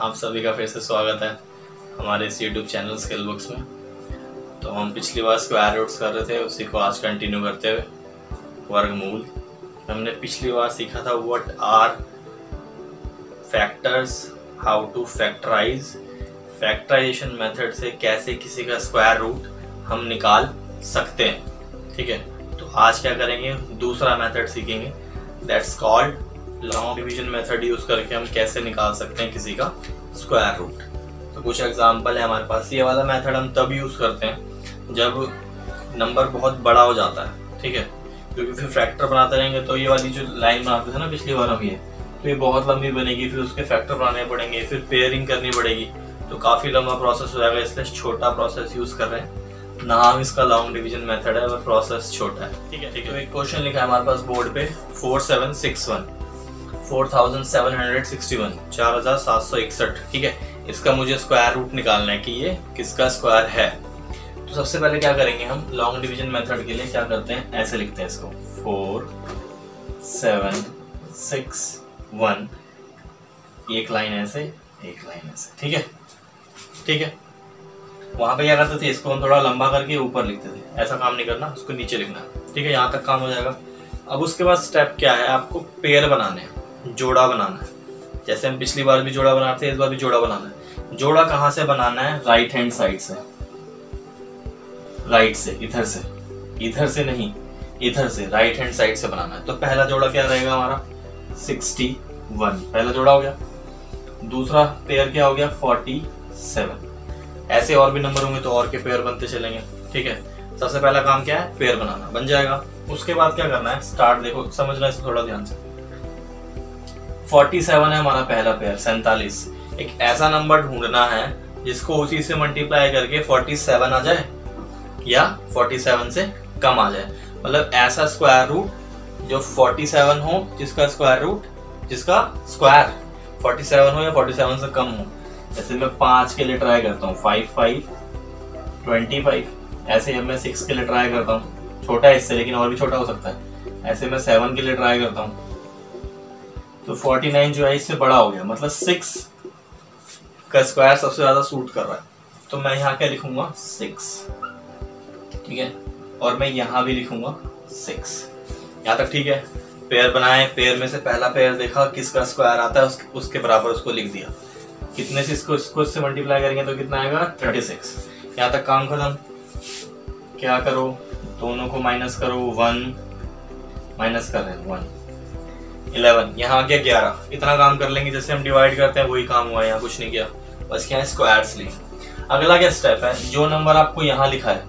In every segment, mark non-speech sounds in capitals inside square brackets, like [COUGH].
आप सभी का फिर से स्वागत है हमारे इस यूट्यूब चैनल स्किल बुक्स में। तो हम पिछली बार स्क्वायर रूट्स कर रहे थे, उसी को आज कंटिन्यू करते हुए। वर्गमूल। हमने पिछली बार सीखा था what are factors how to factorize factorization method से कैसे किसी का स्क्वायर रूट हम निकाल सकते हैं। ठीक है? तो आज क्या करेंगे? दूसरा मेथड सीखेंगे। That's called long division method use करके हम कैसे निकाल सकते हैं किसी का स्क्वायर रूट तो कुछ एग्जांपल है हमारे पास। ये वाला मेथड हम तब यूज़ करते हैं जब नंबर बहुत बड़ा हो जाता है, ठीक है? क्योंकि फिर फैक्टर बनाते रहेंगे तो ये वाली जो लाइन बनाते थे ना पिछली बार हम ये तो ये बहुत लंबी बनेगी, फिर उसके फैक्टर बनाने पड़ेंगे, फिर पेयरिंग करनी पड़ेगी तो काफ़ी लंबा प्रोसेस हो जाएगा, इसलिए छोटा प्रोसेस यूज़ कर रहे हैं। नाम इसका लॉन्ग डिवीज़न मेथड है, और प्रोसेस छोटा है, ठीक है? ठीक है तो एक क्वेश्चन लिखा है हमारे पास बोर्ड पे four seven six one four thousand seven hundred sixty one, चार हज़ार सात सौ इकसठ। ठीक है? इसका मुझे स्क्वायर रूट निकालना है कि ये किसका स्क्वायर है? तो सबसे पहले क्या करेंगे हम? लॉन्ग डिवीज़न मेथड के लिए क्या करते हैं? ऐसे लिखते हैं इसको। फोर सेवन सिक्स वन, एक लाइन ऐसे, एक लाइन ऐसे। ठीक है? ठीक है? वहाँ पे क्या करते थे? इसको हम थोड़ा लंबा करके ऊपर लिखते थे। ऐसा काम नहीं करना, उसको नीचे लिखना। ठीक है? यहाँ तक काम हो जाएगा। अब उसके बाद स्टेप क्या है? आपको पेयर बनाने हैं। जोड़ा बनाना है। जैसे हम पिछली बार भी जोड़ा बनाते थे, इस बार भी जोड़ा बनाना है। जोड़ा कहाँ से बनाना है? राइट हैंड साइड से। राइट से, इधर से। इधर से नहीं, इधर से राइट हैंड साइड से बनाना है। तो पहला जोड़ा क्या रहेगा हमारा? सिक्सटी वन पहला जोड़ा हो गया। दूसरा पेयर क्या हो गया? फोर्टी सेवन ऐसे और भी नंबर होंगे तो और के पेयर बनते चलेंगे। ठीक है? सबसे पहला काम क्या है? पेयर बनाना। बन जाएगा। उसके बाद क्या करना है? स्टार्ट देखो, समझना इसे थोड़ा ध्यान से। 47 है हमारा पहला पेयर सैतालीस। एक ऐसा नंबर ढूंढना है जिसको उसी से मल्टीप्लाई करके 47 आ जाए या 47 से कम आ जाए। मतलब ऐसा स्क्वायर रूट जो 47 हो, जिसका स्क्वायर रूट जिसका स्क्वायर 47 हो या 47 से कम हो। जैसे मैं पाँच के लिए ट्राई करता हूँ। फाइव फाइव ट्वेंटी फाइव ऐसे अब मैं सिक्स के लिए ट्राई करता हूँ। छोटा है इससे, लेकिन और भी छोटा हो सकता है। ऐसे मैं सेवन के लिए ट्राई करता हूँ। तो 49 जो है इससे बड़ा हो गया। मतलब सिक्स का स्क्वायर सबसे ज़्यादा सूट कर रहा है। तो मैं यहाँ क्या लिखूँगा? सिक्स ठीक है? और मैं यहाँ भी लिखूँगा सिक्स यहाँ तक ठीक है? पेयर बनाए। पेयर में से पहला पेयर देखा किसका स्क्वायर आता है उसके, उसके बराबर उसको लिख दिया। कितने से इसको इसको इससे मल्टीप्लाई करेंगे तो कितना आएगा? थर्टी सिक्स यहाँ तक काम खत्म। क्या करो? दोनों को माइनस करो। वन माइनस कर रहे हैं वन इलेवन, यहाँ आ गया ग्यारह इतना काम कर लेंगे, जैसे हम डिवाइड करते हैं, वही काम हुआ, यहाँ कुछ नहीं किया। बस क्या है स्क्वायर्स लिए अगला क्या स्टेप है? जो नंबर आपको यहाँ लिखा है,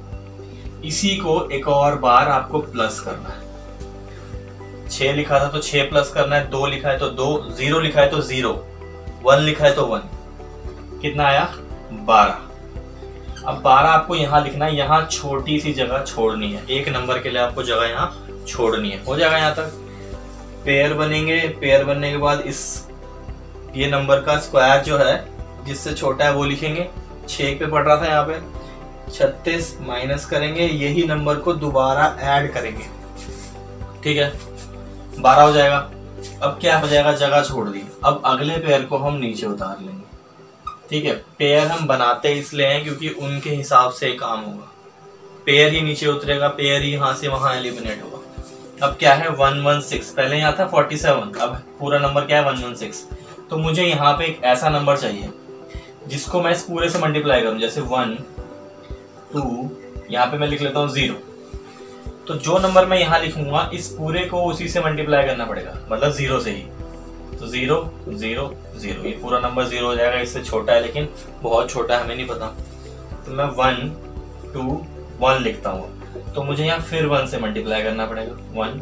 इसी को एक और बार आपको प्लस करना है। छ लिखा था तो छ प्लस करना है, दो लिखा है तो दो ज़ीरो लिखा है तो ज़ीरो वन लिखा है तो वन कितना आया? बारह। अब बारह आपको यहाँ लिखना है, यहाँ छोटी सी जगह छोड़नी है। एक नंबर के लिए आपको जगह यहाँ छोड़नी है। हो जाएगा यहाँ तक? पेयर बनेंगे। पेयर बनने के बाद इस, ये नंबर का स्क्वायर जो है, जिससे छोटा है, वो लिखेंगे। छ पे पड़ रहा था यहाँ पे। छत्तीस माइनस करेंगे। यही नंबर को दोबारा ऐड करेंगे। ठीक है? बारह हो जाएगा। अब क्या हो जाएगा? जगह छोड़ दी। अब अगले पेयर को हम नीचे उतार लेंगे। ठीक है? पेयर हम बनाते इसलिए हैं क्योंकि उनके हिसाब से काम होगा। पेयर ही नीचे उतरेगा। पेयर ही यहाँ से वहाँ एलिमिनेट होगा। अब क्या है? वन वन सिक्स पहले यहाँ था फोर्टी सेवन अब पूरा नंबर क्या है? वन वन सिक्स तो मुझे यहाँ पे एक ऐसा नंबर चाहिए, जिसको मैं इस पूरे से मल्टीप्लाई करूँ। जैसे वन टू यहाँ पे मैं लिख लेता हूँ ज़ीरो तो जो नंबर मैं यहाँ लिखूँगा, इस पूरे को उसी से मल्टीप्लाई करना पड़ेगा। मतलब ज़ीरो से ही। तो ज़ीरो ज़ीरो ज़ीरो ये पूरा नंबर ज़ीरो हो जाएगा, इससे छोटा है, लेकिन बहुत छोटा है, हमें नहीं पता। तो मैं वन टू वन लिखता हूँ। तो मुझे यहाँ फिर वन से मल्टीप्लाई करना पड़ेगा। वन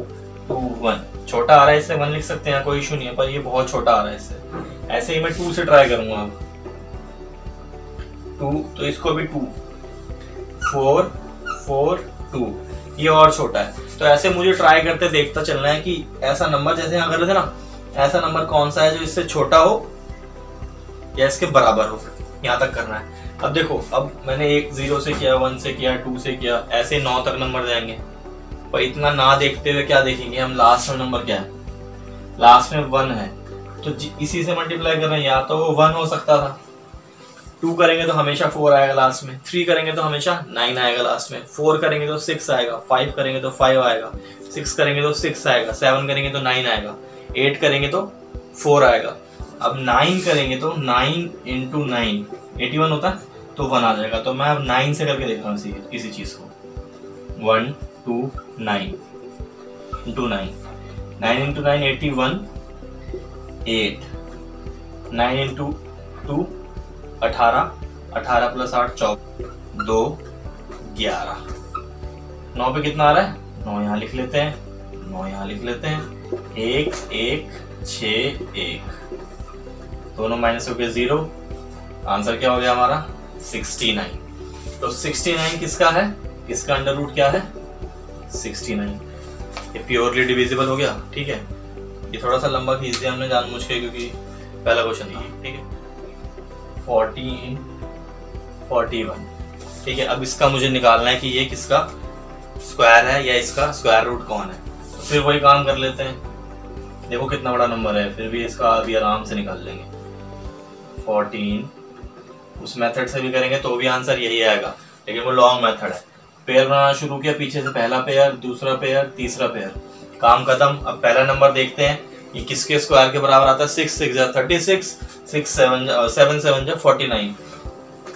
टू वन छोटा आ रहा है इससे वन लिख सकते हैं कोई इशू नहीं है, पर ये बहुत छोटा आ रहा है इससे। ऐसे ही मैं टू से ट्राई करूँगा। अब टू तो इसको भी टू फोर फोर टू ये और छोटा है। तो ऐसे मुझे ट्राई करते देखता चलना है कि ऐसा नंबर जैसे यहाँ कर रहे थे ना, ऐसा नंबर कौन सा है जो इससे छोटा हो या इसके बराबर हो? यहाँ तक करना है। अब देखो, अब मैंने एक ज़ीरो से किया वन से किया टू से किया, ऐसे नौ तक नंबर जाएँगे। पर इतना ना देखते हुए क्या देखेंगे हम? लास्ट में नंबर क्या है? लास्ट में वन है। तो इसी से मल्टीप्लाई कर रहे हैं। या तो वो वन हो सकता था। टू करेंगे तो हमेशा फोर आएगा लास्ट में। थ्री करेंगे तो हमेशा नाइन आएगा लास्ट में। फोर करेंगे तो सिक्स आएगा। फाइव करेंगे तो फाइव आएगा। सिक्स करेंगे तो सिक्स आएगा। सेवन करेंगे तो नाइन आएगा। एट करेंगे तो फोर आएगा। अब नाइन करेंगे तो nine into nine eighty one होता तो वन आ जाएगा। तो मैं अब नाइन से करके देख रहा हूँ इसी चीज़ को। One two nine into nine nine into nine eighty one eight nine into two अठारह। अठारह प्लस आठ चौक दो, ग्यारह। नौ पे कितना आ रहा है? नौ यहाँ लिख लेते हैं। नौ यहाँ लिख लेते हैं। एक एक, छ, एक। दोनों माइनस हो गए ज़ीरो आंसर क्या हो गया हमारा? सिक्सटी नाइन तो सिक्सटी नाइन किसका है? इसका अंडर रूट क्या है? सिक्सटी नाइन ये प्योरली डिविजिबल हो गया, ठीक है? ये थोड़ा सा लंबा खींच दिया हमने जानबूझ के क्योंकि पहला क्वेश्चन ठीक है? फोर्टीन फोर्टी वन ठीक है, अब इसका मुझे निकालना है कि ये किसका? स्क्वायर है या इसका स्क्वायर रूट कौन है? तो फिर वही काम कर लेते हैं। देखो कितना बड़ा नंबर है, फिर भी इसका अभी आराम से निकाल लेंगे। फोर्टीन उस मेथड से भी करेंगे तो भी आंसर यही आएगा। लेकिन वो लॉन्ग मेथड है। पेयर बनाना शुरू किया, पीछे से पहला पेयर दूसरा पेयर तीसरा पेयर काम खत्म। अब पहला नंबर देखते हैं ये किसके स्क्वायर के बराबर आता है। Six six thirty six six seven seven seven जो फोर्टी नाइन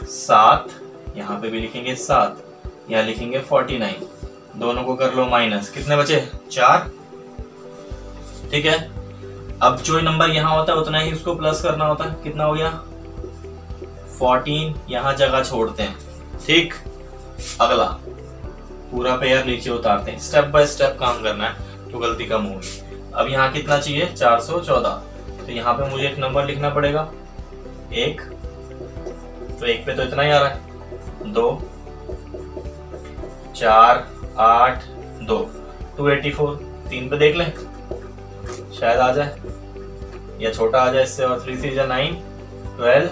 सात, यहाँ पे भी लिखेंगे सात, यहाँ लिखेंगे फोर्टी नाइन दोनों को कर लो माइनस कितने बचे? चार। ठीक है? अब जो नंबर यहाँ होता है, उतना ही उसको प्लस करना होता है। कितना हो गया? फोर्टीन यहाँ जगह छोड़ते हैं। ठीक? अगला। पूरा पेयर नीचे उतारते हैं। स्टेप बाय स्टेप काम करना है तो गलती कम होगी। अब यहाँ कितना चाहिए? 414 तो यहाँ पे मुझे एक नंबर लिखना पड़ेगा। एक। तो एक पे तो इतना ही आ रहा है। दो। चार, आठ, दो। टू एटी फोर तीन पे देख लें। शायद आ जाए। या छोटा आ जाए इससे और थ्री थ्री जा nine twelve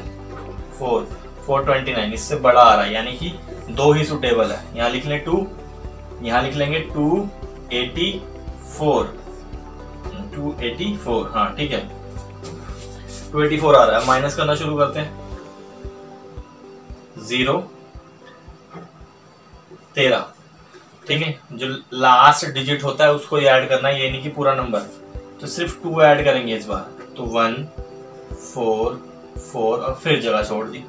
four four twenty nine इससे बड़ा आ रहा है, यानी कि दो ही सुटेबल है। यहाँ लिख लें टू यहाँ लिख लेंगे two eighty four two eighty four हाँ ठीक है। टू एटी फोर आ रहा है माइनस करना शुरू करते हैं। ज़ीरो तेरह, ठीक है। जो लास्ट डिजिट होता है, उसको ऐड करना है ये नहीं कि पूरा नंबर तो सिर्फ़ टू ऐड करेंगे इस बार। तो वन फोर फोर और फिर जगह छोड़ दी।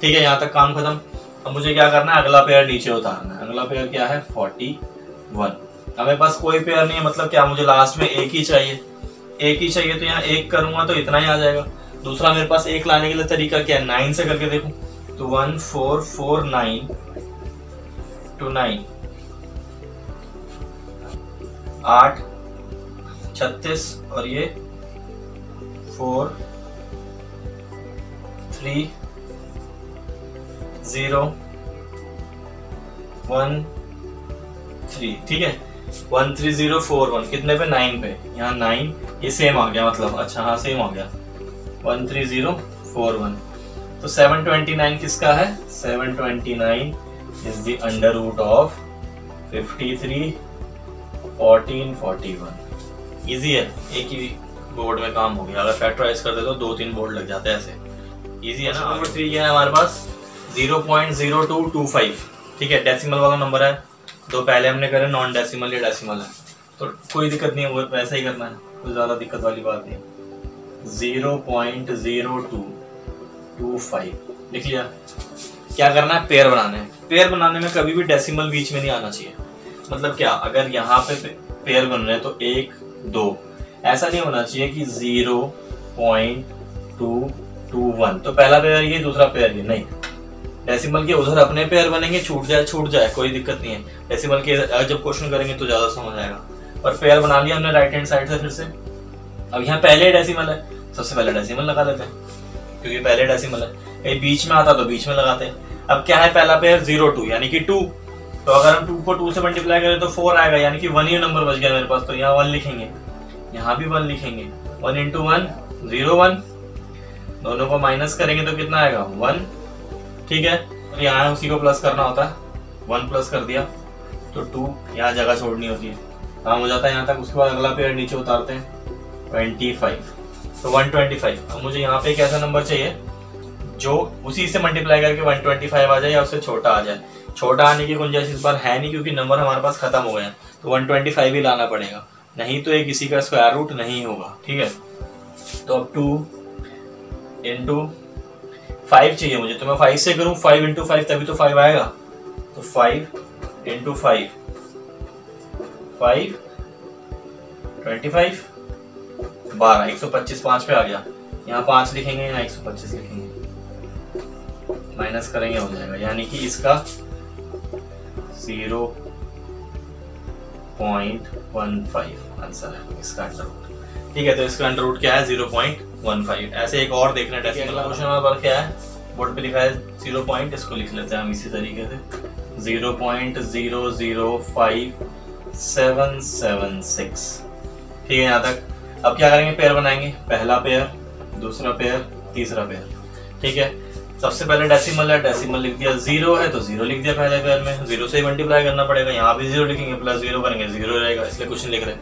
ठीक है, यहाँ तक काम खत्म। अब मुझे क्या करना है? अगला पेयर नीचे उतारना है। अगला पेयर क्या है? फोर्टी वन हमें पास कोई पेयर नहीं है मतलब क्या मुझे लास्ट में एक ही चाहिए? एक ही चाहिए तो यहाँ एक करूँगा तो इतना ही आ जाएगा। दूसरा मेरे पास एक लाने के लिए तरीका क्या है? नाइन से करके देखो। तो one four four nine two nine आठ, छत्तीस और ये four, three, zero, one, three, ठीक है? One, three, zero, four, one, कितने पे? नाइन पे। यहाँ नाइन, ये सेम आ गया मतलब। अच्छा हाँ सेम आ गया। One, three, zero, four, one. तो सेवन ट्वेंटी नाइन किसका है? Seven twenty nine is the under root of fifty three fourteen forty one easy है? एक ही बोर्ड में काम हो गया। अगर फैक्टराइज कर दे तो दो तीन बोर्ड लग जाते हैं ऐसे। इजी है ना? नंबर थ्री क्या है हमारे पास? Zero point zero two two five ठीक है डेसिमल वाला नंबर है। तो पहले हमने करे नॉन डेसिमल या डेसिमल है। तो कोई दिक्कत नहीं है वो वैसा ही करना है। कोई ज़्यादा दिक्कत वाली बात नहीं zero point zero two two five लिख लिया। क्या करना है? पेयर बनाने पेयर बनाने में कभी भी डेसिमल बीच में नहीं आना चाहिए। मतलब क्या? अगर यहाँ पे पेयर बन रहे हैं तो एक दो। ऐसा नहीं होना चाहिए कि zero point two two one. तो पहला पेयर ये, दूसरा पेयर ये, नहीं। डेसिमल के उधर अपने पेयर बनेंगे, छूट जाए छूट जाए, कोई दिक्कत नहीं है। डेसिमल के जब क्वेश्चन करेंगे तो ज़्यादा समझ आएगा। और पेयर बना लिया हमने राइट हैंड साइड से फिर से। अब यहाँ पहले डेसिमल है, सबसे पहले डेसिमल लगा देते हैं, क्योंकि पहले डेसिमल है। बीच में आता तो बीच में लगाते हैं। अब क्या है पहला पेयर ज़ीरो टू यानी कि टू तो अगर हम टू को टू से मल्टीप्लाई करें तो फोर आएगा, यानी कि वन ही नंबर बच गया मेरे पास तो यहाँ वन लिखेंगे। यहाँ भी वन लिखेंगे। One into one zero one दोनों को माइनस करेंगे तो कितना आएगा? वन ठीक है? यहाँ उसी को प्लस करना होता है। वन प्लस कर दिया। तो टू यहाँ जगह छोड़नी होती है। काम हो जाता है यहाँ तक। उसके बाद अगला पेयर नीचे उतारते हैं। ट्वेंटी फाइव तो 125 अब मुझे यहाँ पे एक ऐसा नंबर चाहिए, जो उसी से मल्टीप्लाई करके 125 आ जाए या उससे छोटा आ जाए। छोटा आने की गुंजाइश इस बार है नहीं, क्योंकि नंबर हमारे पास खत्म हो गए हैं। तो 125 ही लाना पड़ेगा। नहीं तो ये किसी का स्क्वायर रूट नहीं होगा, ठीक है? तो अब टू इंटू फाइव चाहिए मुझे तो मैं फाइव से करूँ फाइव इंटू फाइव तभी तो फाइव आएगा। तो five into five five twenty five बारह, एक सौ पच्चीस पाँच पे आ गया। यहाँ पाँच लिखेंगे, यहाँ एक सौ पच्चीस लिखेंगे। माइनस करेंगे, हो जाएगा। यानी कि इसका zero point one five answer है इसका अंडर रूट ठीक है तो इसका अंडर रूट क्या है? ज़ीरो पॉइंट वन फाइव ऐसे एक और देखना है अगला क्वेश्चन हमारे पास क्या है? बोर्ड पे लिखा है ज़ीरो पॉइंट इसको लिख लेते हैं हम इसी तरीके से। Zero point zero zero five seven seven six ठीक है यहाँ तक। अब क्या करेंगे? पेयर बनाएँगे। पहला पेयर दूसरा पेयर तीसरा पेयर ठीक है? सबसे पहले डेसिमल है डेसिमल लिख दिया ज़ीरो है तो ज़ीरो लिख दिया पहले पेयर में। ज़ीरो से ही मल्टीप्लाई करना पड़ेगा, यहाँ भी ज़ीरो लिखेंगे प्लस ज़ीरो करेंगे ज़ीरो रहेगा, इसलिए कुछ नहीं लिख रहे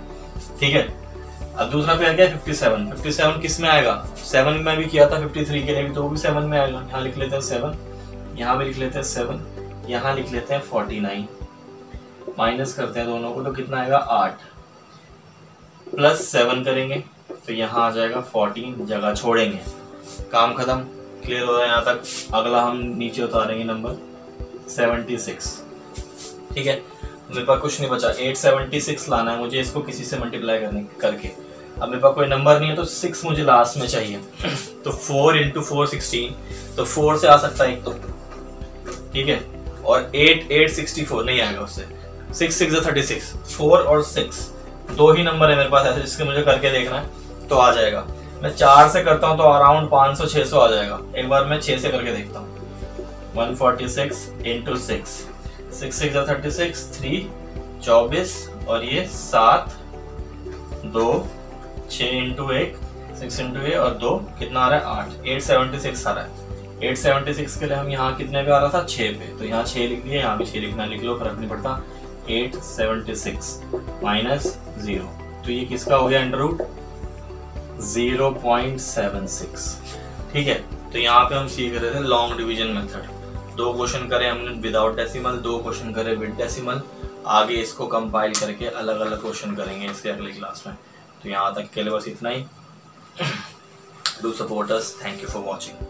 ठीक है? अब दूसरा पेयर क्या है? फिफ्टी सेवन फिफ्टी सेवन किसमें आएगा? सेवन में भी किया था फिफ्टी थ्री के लिए भी तो वो भी सेवन में आएगा। यहाँ लिख लेते हैं सेवन यहाँ भी लिख लेते हैं सेवन यहाँ लिख लेते हैं फोर्टी नाइन माइनस करते हैं दोनों को तो कितना आएगा? आठ। प्लस सेवन करेंगे तो यहाँ आ जाएगा फोर्टीन जगह छोड़ेंगे। काम खत्म। क्लियर हो रहा है यहाँ तक? अगला हम नीचे उतारेंगे नंबर सेवेंटी सिक्स ठीक है? मेरे पास कुछ नहीं बचा। एट सेवेंटी सिक्स लाना है मुझे इसको किसी से मल्टीप्लाई करने, करके। अब मेरे पास कोई नंबर नहीं है तो सिक्स मुझे लास्ट में चाहिए। [CLEARS THROAT] तो फोर इंटू फोर सिक्सटीन तो फोर से आ सकता है एक तो। ठीक है? और एट एट सिक्सटी फोर नहीं आएगा उससे। Six six thirty six four और सिक्स दो ही नंबर है मेरे पास, ऐसे जिसके मुझे करके देखना है तो आ जाएगा। मैं चार से करता हूँ तो अराउंड पाँच सौ छः सौ आ जाएगा। एक बार मैं छः से करके देखता हूँ। One forty six into six six six thirty six, three चौबीस, और ये सात, दो छ इंटू एक सिक्स इंटू ए और दो, कितना आ रहा है? आठ। एट सेवेंटी सिक्स आ रहा है। एट सेवेंटी सिक्स के लिए हम यहाँ कितने पे आ रहा था? छः पे। तो यहाँ छः लिख दिए यहाँ भी छः लिखना लिख लो, फ़र्क नहीं पड़ता। Eight seventy six minus zero तो ये किसका हो गया under root? Zero point seven six ठीक है तो यहाँ पे हम सीख रहे थे लॉन्ग डिवीज़न मेथड दो क्वेश्चन करे हमने विदाउट डेसिमल दो क्वेश्चन करे विद डेसिमल आगे इसको कंपाइल करके अलग अलग क्वेश्चन करेंगे इसके अगले क्लास में। तो यहाँ तक के लिए बस इतना ही। Do supporters thank you for watching